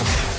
you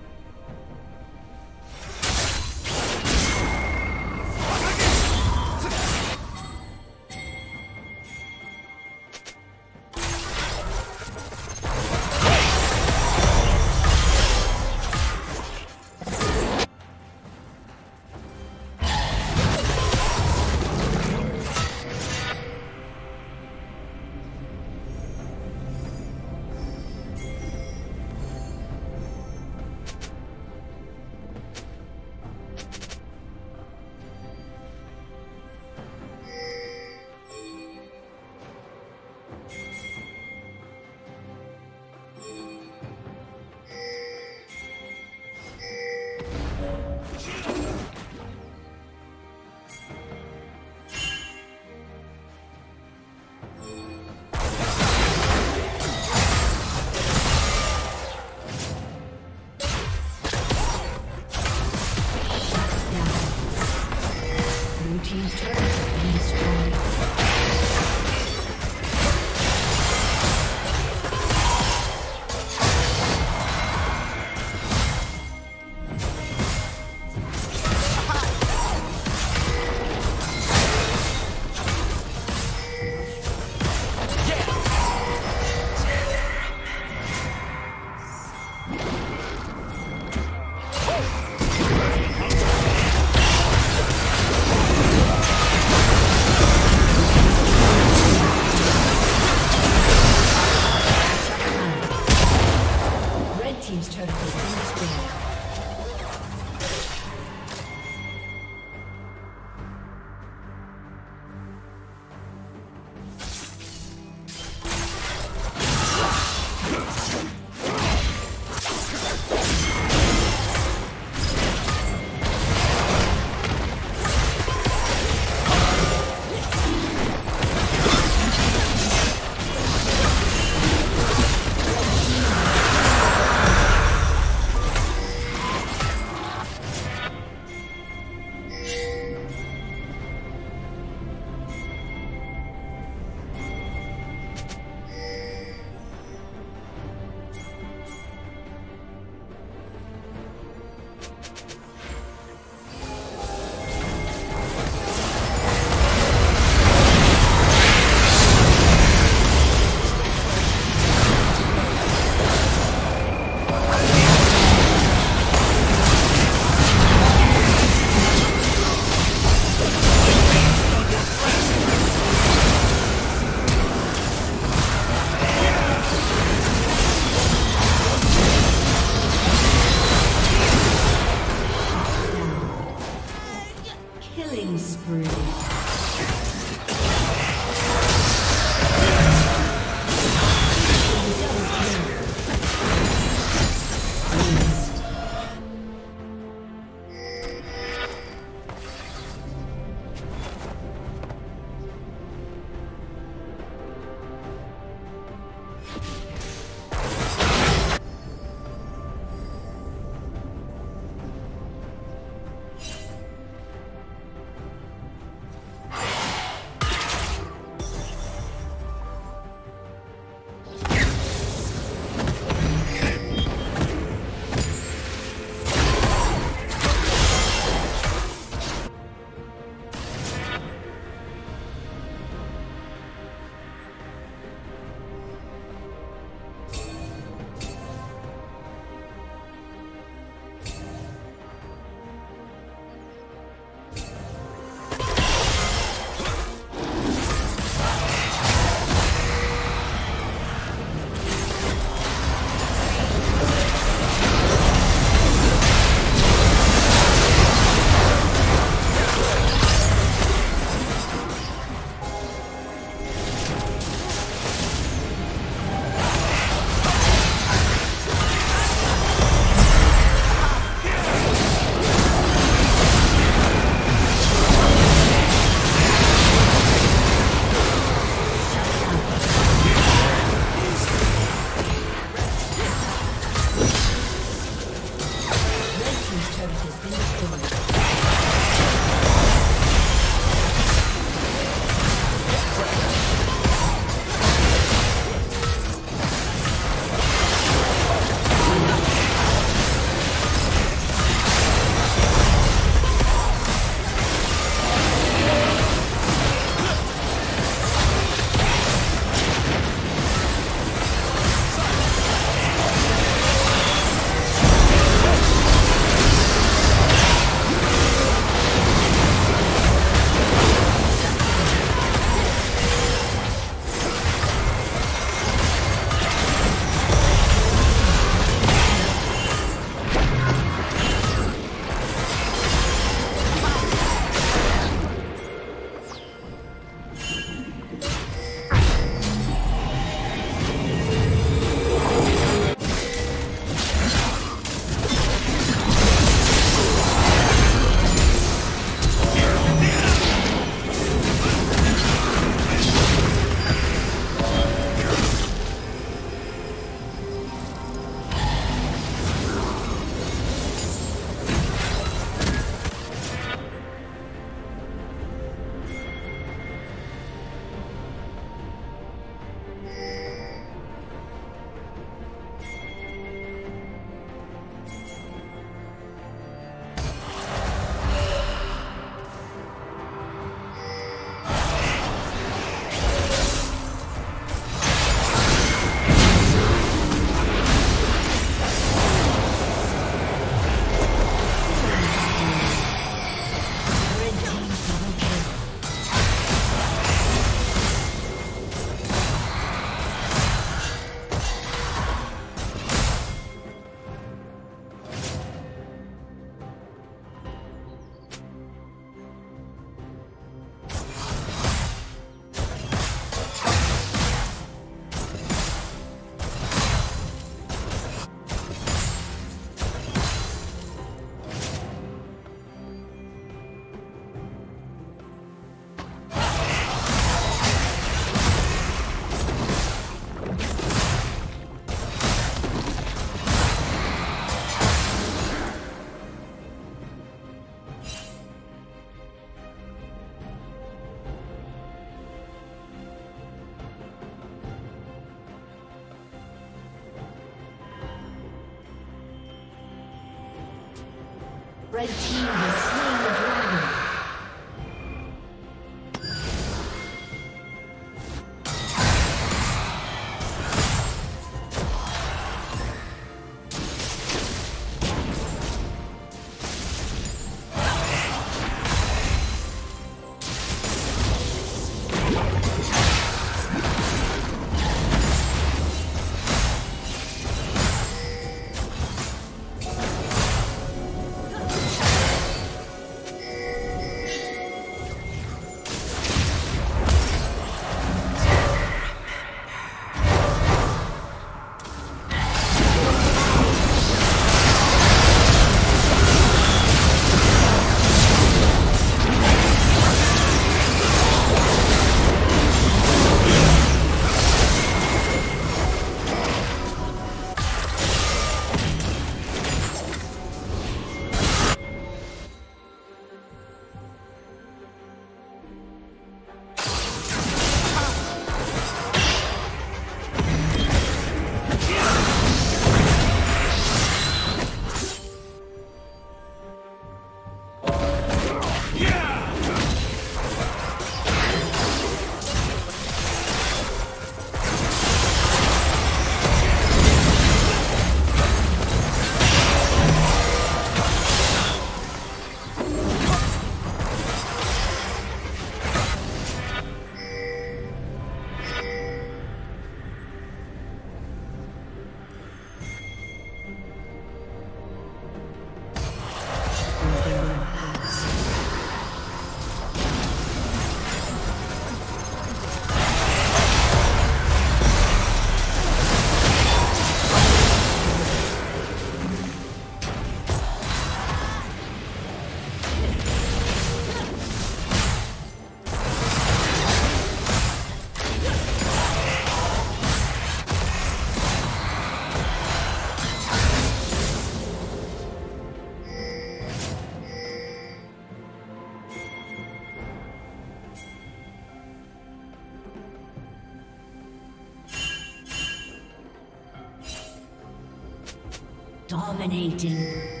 Dominating.